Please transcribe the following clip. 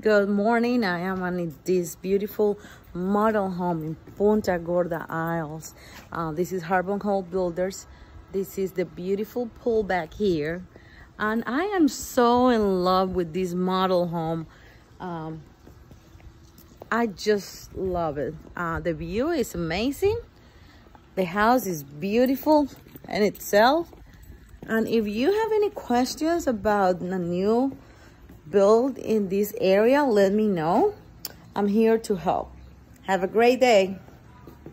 Good morning. I am in this beautiful model home in Punta Gorda Isles. Uh, this is Harbor Home Builders. This is the beautiful pool back here. And I am so in love with this model home. Um, I just love it. Uh, the view is amazing. The house is beautiful in itself. And if you have any questions about the new build in this area, let me know. I'm here to help. Have a great day.